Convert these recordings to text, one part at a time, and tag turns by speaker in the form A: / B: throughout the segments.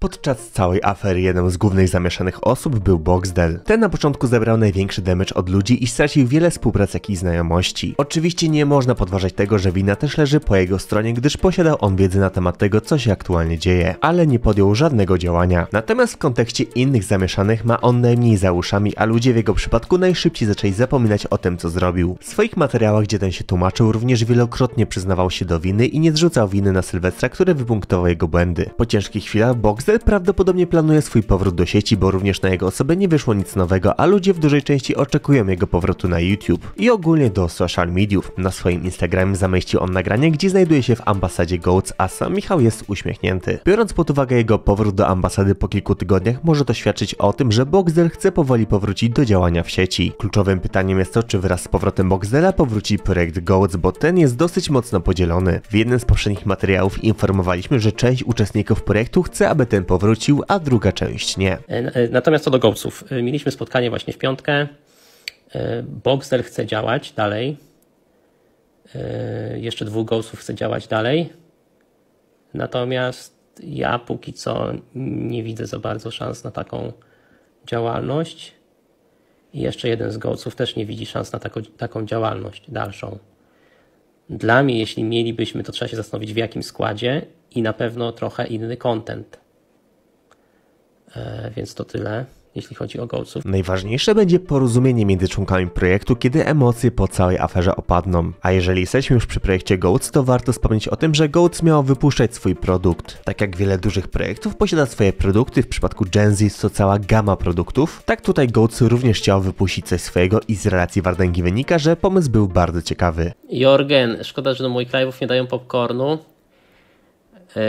A: Podczas całej afery jedną z głównych zamieszanych osób był Boxdel. Ten na początku zebrał największy damage od ludzi i stracił wiele współprac jak i znajomości. Oczywiście nie można podważać tego, że wina też leży po jego stronie, gdyż posiadał on wiedzę na temat tego, co się aktualnie dzieje, ale nie podjął żadnego działania. Natomiast w kontekście innych zamieszanych ma on najmniej za uszami, a ludzie w jego przypadku najszybciej zaczęli zapominać o tym, co zrobił. W swoich materiałach, gdzie ten się tłumaczył, również wielokrotnie przyznawał się do winy i nie zrzucał winy na Sylwestra, który wypunktował jego błędy. Po ciężkich chwilach Boxdel prawdopodobnie planuje swój powrót do sieci, bo również na jego osobę nie wyszło nic nowego, a ludzie w dużej części oczekują jego powrotu na YouTube i ogólnie do social mediów. Na swoim Instagramie zamieścił on nagranie, gdzie znajduje się w ambasadzie Goats, a sam Michał jest uśmiechnięty. Biorąc pod uwagę jego powrót do ambasady po kilku tygodniach, może to świadczyć o tym, że Boxdel chce powoli powrócić do działania w sieci. Kluczowym pytaniem jest to, czy wraz z powrotem Boxdela powróci projekt Goats, bo ten jest dosyć mocno podzielony. W jednym z poprzednich materiałów informowaliśmy, że część uczestników projektu chce, aby ten powrócił, a druga część nie.
B: E, e, natomiast co do Gołców, e, mieliśmy spotkanie właśnie w piątkę. Boxer chce działać dalej. Jeszcze dwóch Gołców chce działać dalej. Natomiast ja póki co nie widzę za bardzo szans na taką działalność. I jeszcze jeden z Gołców też nie widzi szans na taką, taką działalność dalszą. Dla mnie, jeśli mielibyśmy, to trzeba się zastanowić w jakim składzie i na pewno trochę inny content. E, więc to tyle jeśli chodzi o Gołców.
A: Najważniejsze będzie porozumienie między członkami projektu, kiedy emocje po całej aferze opadną. A jeżeli jesteśmy już przy projekcie Goats, to warto wspomnieć o tym, że Goats miało wypuszczać swój produkt. Tak jak wiele dużych projektów posiada swoje produkty, w przypadku Genzy to cała gama produktów, tak tutaj Goats również chciał wypuścić coś swojego i z relacji Wardęgi wynika, że pomysł był bardzo ciekawy.
B: Jorgen, szkoda, że do moich live'ów nie dają popcornu. Yy,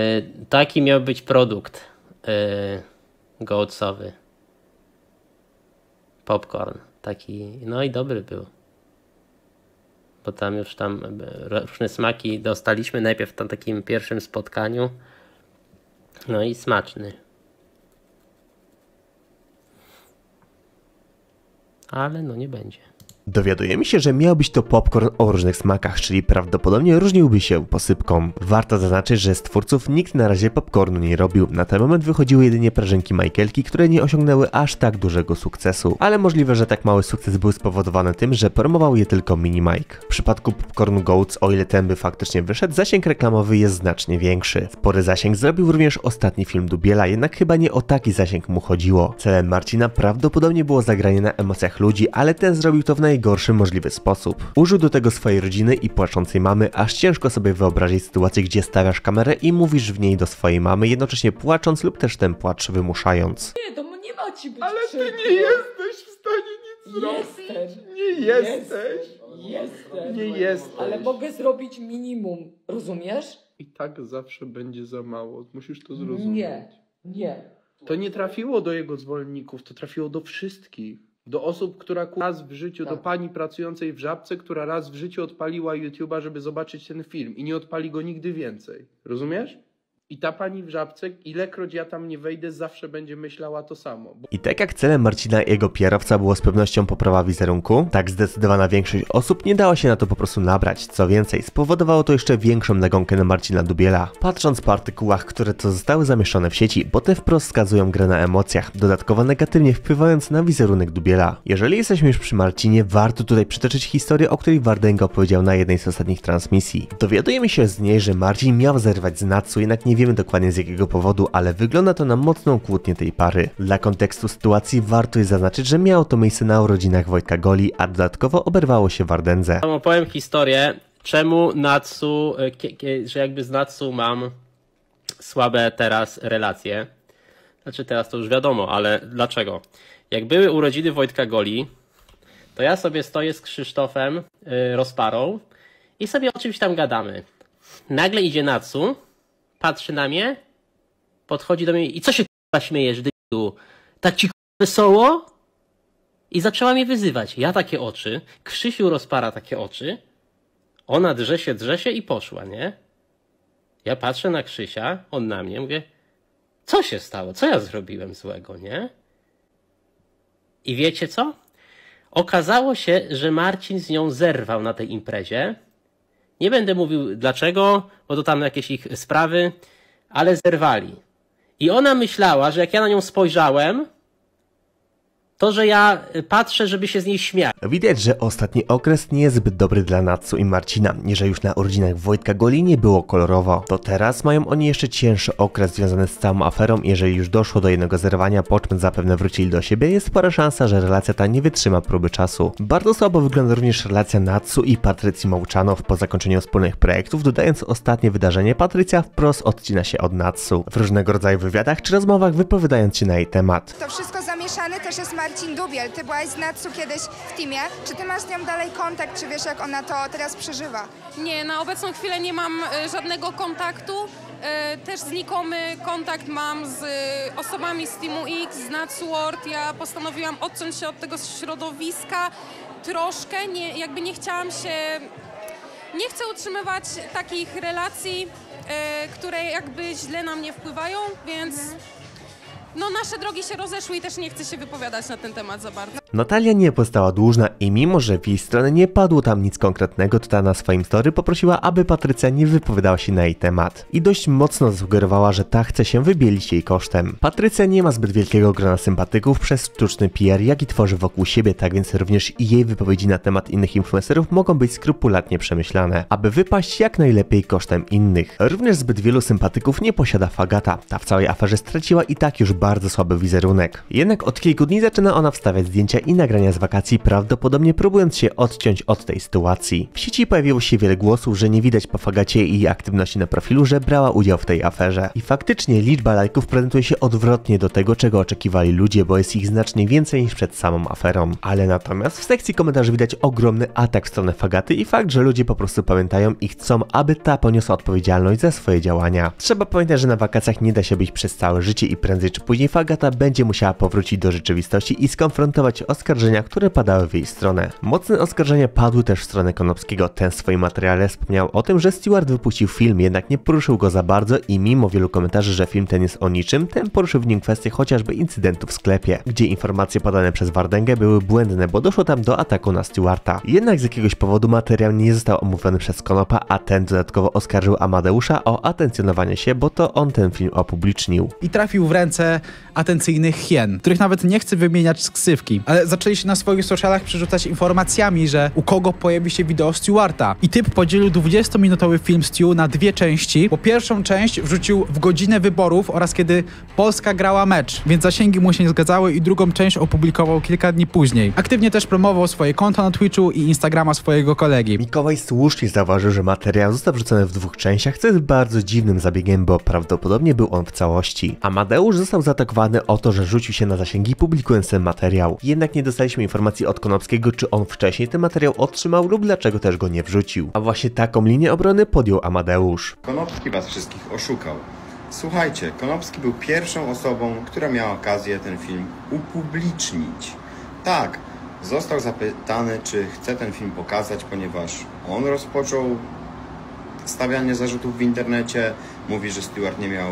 B: taki miał być produkt. Yy gołcowy. Popcorn. Taki, no i dobry był. Bo tam już tam różne smaki dostaliśmy najpierw tam takim pierwszym spotkaniu. No i smaczny. Ale no nie będzie.
A: Dowiadujemy się, że miał być to popcorn o różnych smakach, czyli prawdopodobnie różniłby się posypką. Warto zaznaczyć, że z twórców nikt na razie popcornu nie robił. Na ten moment wychodziły jedynie prażynki Michaelki, które nie osiągnęły aż tak dużego sukcesu. Ale możliwe, że tak mały sukces był spowodowany tym, że promował je tylko Mini Mike. W przypadku popcornu Goats, o ile ten by faktycznie wyszedł, zasięg reklamowy jest znacznie większy. Spory zasięg zrobił również ostatni film Dubiela, jednak chyba nie o taki zasięg mu chodziło. Celem Marcina prawdopodobnie było zagranie na emocjach ludzi, ale ten zrobił to w naj najgorszy możliwy sposób. Użył do tego swojej rodziny i płaczącej mamy, aż ciężko sobie wyobrazić sytuację, gdzie stawiasz kamerę i mówisz w niej do swojej mamy, jednocześnie płacząc lub też ten płacz wymuszając.
C: Nie, to nie ma ci być
D: Ale ty
C: przykro.
D: nie jesteś w stanie nic
C: Jestem.
D: zrobić. Nie jesteś.
C: Jestem.
D: Nie jesteś.
C: Ale mogę zrobić minimum. Rozumiesz?
D: I tak zawsze będzie za mało. Musisz to zrozumieć.
C: Nie. Nie.
D: To nie trafiło do jego zwolenników, to trafiło do wszystkich. Do osób, która raz w życiu,
C: Tak.
D: do pani pracującej w żabce, która raz w życiu odpaliła YouTube'a, żeby zobaczyć ten film i nie odpali go nigdy więcej. Rozumiesz? I ta pani w żabce, ilekroć ja tam nie wejdę, zawsze będzie myślała to samo. Bo
A: I tak jak celem Marcina i jego PR-owca było z pewnością poprawa wizerunku, tak zdecydowana większość osób nie dała się na to po prostu nabrać. Co więcej, spowodowało to jeszcze większą nagonkę na Marcina Dubiela. Patrząc po artykułach, które to zostały zamieszczone w sieci, bo te wprost wskazują grę na emocjach, dodatkowo negatywnie wpływając na wizerunek Dubiela. Jeżeli jesteśmy już przy Marcinie, warto tutaj przytoczyć historię, o której Wardenga opowiedział na jednej z ostatnich transmisji. Dowiadujemy się z niej, że Marcin miał zerwać z Natsu, jednak nie wiemy dokładnie z jakiego powodu, ale wygląda to na mocną kłótnię tej pary. Dla kontekstu sytuacji warto jest zaznaczyć, że miało to miejsce na urodzinach Wojtka Goli, a dodatkowo oberwało się Wardędze.
B: Wam opowiem historię, czemu Natsu, e, że jakby z Natsu mam słabe teraz relacje. Znaczy teraz to już wiadomo, ale dlaczego? Jak były urodziny Wojtka Goli, to ja sobie stoję z Krzysztofem y, Rozparą i sobie o czymś tam gadamy. Nagle idzie Natsu, patrzy na mnie, podchodzi do mnie i co się k***a śmiejesz, dyku? Tak ci k***a wesoło? I zaczęła mnie wyzywać. Ja takie oczy, Krzysiu rozpara takie oczy, ona drze się, drze się i poszła, nie? Ja patrzę na Krzysia, on na mnie, mówię, co się stało? Co ja zrobiłem złego, nie? I wiecie co? Okazało się, że Marcin z nią zerwał na tej imprezie. Nie będę mówił dlaczego, bo to tam jakieś ich sprawy, ale zerwali. I ona myślała, że jak ja na nią spojrzałem, to, że ja patrzę, żeby się z niej śmiać.
A: Widać, że ostatni okres nie jest zbyt dobry dla Natsu i Marcina. Jeżeli już na urodzinach Wojtka Goli nie było kolorowo, to teraz mają oni jeszcze cięższy okres związany z całą aferą. Jeżeli już doszło do jednego zerwania, po czym zapewne wrócili do siebie, jest spora szansa, że relacja ta nie wytrzyma próby czasu. Bardzo słabo wygląda również relacja Natsu i Patrycji Mołczanow po zakończeniu wspólnych projektów. Dodając ostatnie wydarzenie, Patrycja wprost odcina się od Natsu. W różnego rodzaju wywiadach czy rozmowach wypowiadając się na jej temat.
E: To wszystko zamieszane też jest Marcin Dubiel. Ty byłaś z Natsu kiedyś w teamie. Czy ty masz z nią dalej kontakt? Czy wiesz, jak ona to teraz przeżywa?
F: Nie, na obecną chwilę nie mam e, żadnego kontaktu. E, Też znikomy kontakt mam z e, osobami z Teamu X, z Natsword. Ja postanowiłam odciąć się od tego środowiska troszkę. Nie, jakby nie chciałam się... Nie chcę utrzymywać takich relacji, które jakby źle na mnie wpływają, więc... No nasze drogi się rozeszły i też nie chcę się wypowiadać na ten temat za bardzo.
A: Natalia nie pozostała dłużna i mimo, że w jej stronę nie padło tam nic konkretnego, to ta na swoim story poprosiła, aby Patrycja nie wypowiadała się na jej temat. I dość mocno zasugerowała, że ta chce się wybielić jej kosztem. Patrycja nie ma zbyt wielkiego grona sympatyków przez sztuczny PR, jaki tworzy wokół siebie, tak więc również i jej wypowiedzi na temat innych influencerów mogą być skrupulatnie przemyślane, aby wypaść jak najlepiej kosztem innych. Również zbyt wielu sympatyków nie posiada Fagata. Ta w całej aferze straciła i tak już bardzo słaby wizerunek. Jednak od kilku dni zaczyna ona wstawiać zdjęcia i nagrania z wakacji, prawdopodobnie próbując się odciąć od tej sytuacji. W sieci pojawiło się wiele głosów, że nie widać po Fagacie i jej aktywności na profilu, że brała udział w tej aferze. I faktycznie liczba lajków prezentuje się odwrotnie do tego, czego oczekiwali ludzie, bo jest ich znacznie więcej niż przed samą aferą. Ale natomiast w sekcji komentarzy widać ogromny atak w stronę Fagaty i fakt, że ludzie po prostu pamiętają i chcą, aby ta poniosła odpowiedzialność za swoje działania. Trzeba pamiętać, że na wakacjach nie da się być przez całe życie i prędzej czy później Fagata będzie musiała powrócić do rzeczywistości i skonfrontować oskarżenia, które padały w jej stronę. Mocne oskarżenia padły też w stronę Konopskiego. Ten w swoim materiale wspomniał o tym, że Stewart wypuścił film, jednak nie poruszył go za bardzo i mimo wielu komentarzy, że film ten jest o niczym, ten poruszył w nim kwestię chociażby incydentu w sklepie, gdzie informacje podane przez Wardęgę były błędne, bo doszło tam do ataku na Stewarta. Jednak z jakiegoś powodu materiał nie został omówiony przez Konopa, a ten dodatkowo oskarżył Amadeusza o atencjonowanie się, bo to on ten film opublicznił.
G: i trafił w ręce atencyjnych hien, których nawet nie chcę wymieniać z ksywki, ale zaczęli się na swoich socialach przerzucać informacjami, że u kogo pojawi się wideo Stewarta. I typ podzielił 20-minutowy film Stew na dwie części, bo pierwszą część wrzucił w godzinę wyborów oraz kiedy Polska grała mecz, więc zasięgi mu się nie zgadzały i drugą część opublikował kilka dni później. Aktywnie też promował swoje konto na Twitchu i Instagrama swojego kolegi.
A: Mikołaj słusznie zauważył, że materiał został wrzucony w dwóch częściach, co jest bardzo dziwnym zabiegiem, bo prawdopodobnie był on w całości. Amadeusz został zaatakowany o to, że rzucił się na zasięgi publikując ten materiał. Jednak nie dostaliśmy informacji od Konopskiego, czy on wcześniej ten materiał otrzymał lub dlaczego też go nie wrzucił. A właśnie taką linię obrony podjął Amadeusz.
H: Konopski was wszystkich oszukał. Słuchajcie, Konopski był pierwszą osobą, która miała okazję ten film upublicznić. Tak, został zapytany, czy chce ten film pokazać, ponieważ on rozpoczął stawianie zarzutów w internecie. Mówi, że Stewart nie miał.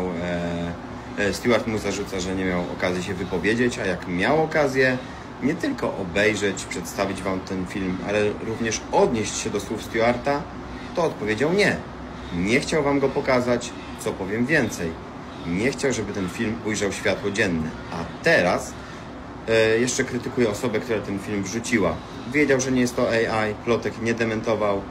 H: E, e, Stewart mu zarzuca, że nie miał okazji się wypowiedzieć, a jak miał okazję nie tylko obejrzeć, przedstawić wam ten film, ale również odnieść się do słów Stewarta, to odpowiedział nie. Nie chciał wam go pokazać, co powiem więcej. Nie chciał, żeby ten film ujrzał światło dzienne. A teraz e, jeszcze krytykuje osobę, która ten film wrzuciła. Wiedział, że nie jest to AI, plotek nie dementował.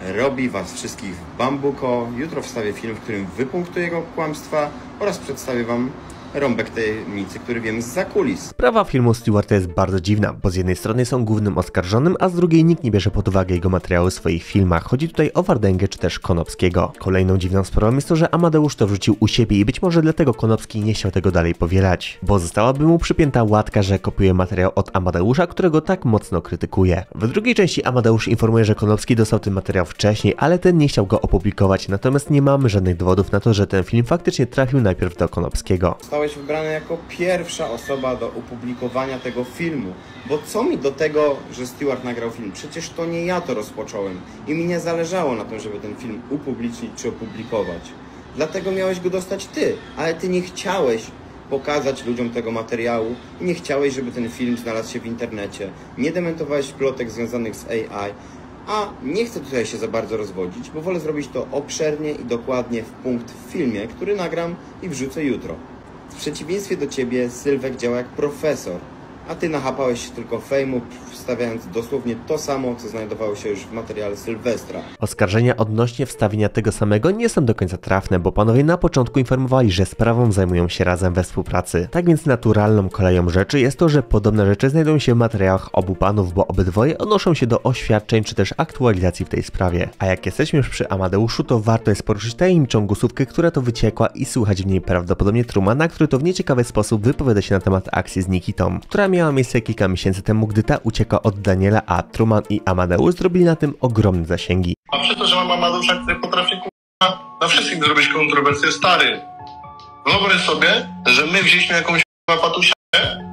H: Robi was wszystkich w bambuko. Jutro wstawię film, w którym wypunktuję jego kłamstwa oraz przedstawię wam rąbek tajemnicy, który wiem z zakulis.
A: Sprawa filmu Stewarta jest bardzo dziwna, bo z jednej strony są głównym oskarżonym, a z drugiej nikt nie bierze pod uwagę jego materiały w swoich filmach. Chodzi tutaj o Wardęgę czy też Konopskiego. Kolejną dziwną sprawą jest to, że Amadeusz to wrzucił u siebie i być może dlatego Konopski nie chciał tego dalej powielać, bo zostałaby mu przypięta łatka, że kopiuje materiał od Amadeusza, którego tak mocno krytykuje. W drugiej części Amadeusz informuje, że Konopski dostał ten materiał wcześniej, ale ten nie chciał go opublikować, natomiast nie mamy żadnych dowodów na to, że ten film faktycznie trafił najpierw do Konopskiego.
H: Zostałeś wybrany jako pierwsza osoba do opublikowania tego filmu. Bo co mi do tego, że Stewart nagrał film? Przecież to nie ja to rozpocząłem i mi nie zależało na tym, żeby ten film upublicznić czy opublikować. Dlatego miałeś go dostać ty, ale ty nie chciałeś pokazać ludziom tego materiału i nie chciałeś, żeby ten film znalazł się w internecie. Nie dementowałeś plotek związanych z AI, a nie chcę tutaj się za bardzo rozwodzić, bo wolę zrobić to obszernie i dokładnie w punkt w filmie, który nagram i wrzucę jutro. W przeciwieństwie do ciebie, Sylwek działa jak profesor, a ty nachapałeś się tylko fejmu, wstawiając dosłownie to samo, co znajdowało się już w materiale Sylwestra.
A: Oskarżenia odnośnie wstawienia tego samego nie są do końca trafne, bo panowie na początku informowali, że sprawą zajmują się razem we współpracy. Tak więc naturalną koleją rzeczy jest to, że podobne rzeczy znajdują się w materiałach obu panów, bo obydwoje odnoszą się do oświadczeń czy też aktualizacji w tej sprawie. A jak jesteśmy już przy Amadeuszu, to warto jest poruszyć tajemniczą głosówkę, która to wyciekła i słuchać w niej prawdopodobnie Trumana, który to w nieciekawy sposób wypowiada się na temat akcji z Nikitą, która miała miejsce kilka miesięcy temu, gdy ta uciekła od Daniela, a Truman i Amadeusz zrobili na tym ogromne zasięgi.
I: A przez to, że mam Amadeusza, który potrafi na wszystkim zrobić kontrowersję, stary. Wyobraź sobie, że my wzięliśmy jakąś kurwa patusiakę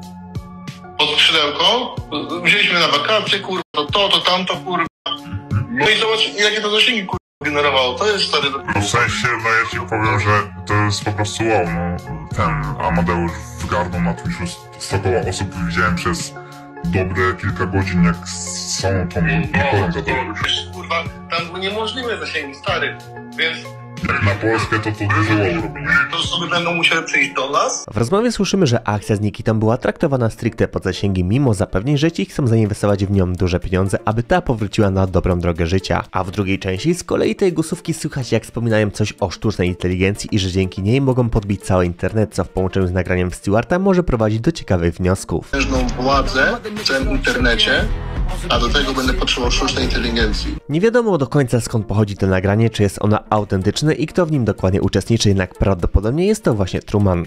I: pod skrzydełko, wzięliśmy na wakacje, kurwa, to to, to tamto, kurwa. No i zobacz, jakie to zasięgi kurwa generowało. To jest.
J: No w sensie, no ja ci powiem, że to jest po prostu wow, no. Ten Amadeusz wgarnął na Twitchu 100 koła osób widziałem przez dobre kilka godzin, jak samą tą Nikolą gadał.
I: Kurwa, tam były niemożliwe zasięgi, stary. Więc
J: na Polskę, to to dużo
I: sobie będą musiały przyjść do nas,
A: W rozmowie słyszymy, że akcja z Nikitą była traktowana stricte pod zasięgi, mimo zapewnień, że ci chcą zainwestować w nią duże pieniądze, aby ta powróciła na dobrą drogę życia. A w drugiej części z kolei tej głosówki słychać jak wspominają coś o sztucznej inteligencji i że dzięki niej mogą podbić cały internet, co w połączeniu z nagraniem Stewarta może prowadzić do ciekawych wniosków.
I: władzę w całym internecie, a do tego będę potrzebował sztucznej inteligencji.
A: Nie wiadomo do końca skąd pochodzi to nagranie, czy jest ono autentyczne i kto w nim dokładnie uczestniczy, jednak prawdopodobnie jest to właśnie Truman.